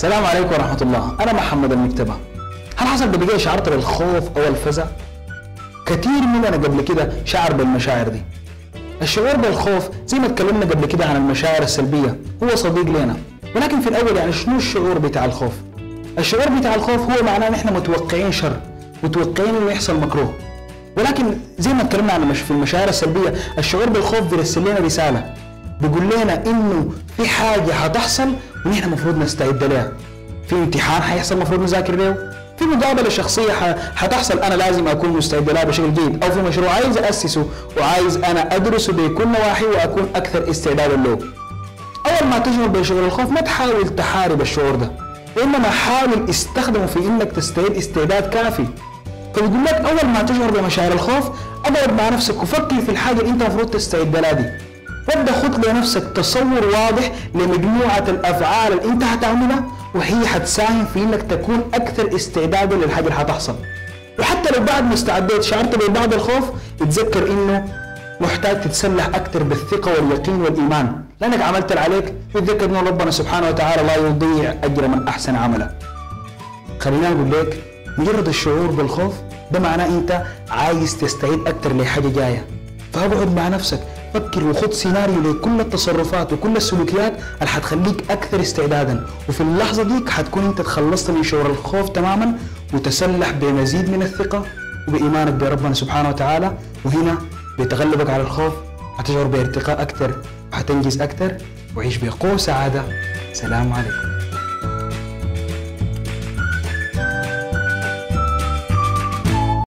السلام عليكم ورحمة الله أنا محمد المكتبة هل حصل قبل كده شعرت بالخوف أو الفزع؟ كثير مننا قبل كده شعر بالمشاعر دي الشعور بالخوف زي ما اتكلمنا قبل كده عن المشاعر السلبية هو صديق لنا ولكن في الأول يعني شنو الشعور بتاع الخوف؟ الشعور بتاع الخوف هو معناه إن إحنا متوقعين شر متوقعين إنه يحصل مكروه ولكن زي ما اتكلمنا عن. في المشاعر السلبية الشعور بالخوف بيرسل لنا رسالة بيقول لنا إنه في حاجة حتحصل ونحن المفروض نستعد لها. في امتحان حيحصل المفروض نذاكر له. في مقابلة شخصية ح... حتحصل أنا لازم أكون مستعد لها بشكل جيد. أو في مشروع عايز أسسه وعايز أنا أدرسه بكل نواحي وأكون أكثر استعدادا له. أول ما تشعر بشعور الخوف ما تحاول تحارب الشعور ده. وإنما حاول استخدمه في إنك تستعد استعداد كافي. فبيقول لك أول ما تشعر بمشاعر الخوف اقعد مع نفسك وفكر في الحاجة اللي أنت المفروض تستعد لها دي. وابدا خد لنفسك تصور واضح لمجموعة الأفعال اللي أنت هتعملها وهي هتساهم في إنك تكون أكثر استعدادا للحاجة اللي هتحصل. وحتى لو بعد ما استعديت شعرت ببعض الخوف. اتذكر إنه محتاج تتسلح أكثر بالثقة واليقين والإيمان. لأنك عملت اللي عليك وتذكر أن ربنا سبحانه وتعالى لا يضيع أجر من أحسن عملا خلينا نقول لك مجرد الشعور بالخوف ده معناه أنت عايز تستعيد أكثر لحاجة جاية. فاقعد مع نفسك. فكر وخد سيناريو لكل التصرفات وكل السلوكيات اللي حتخليك أكثر استعدادا. وفي اللحظة ديك حتكون أنت تخلصت من شعور الخوف تماما وتسلح بمزيد من الثقة وبإيمانك بربنا سبحانه وتعالى. وهنا بتغلبك على الخوف هتشعر بارتقاء أكثر وهتنجز أكثر وعيش بقوة سعادة. سلام عليكم.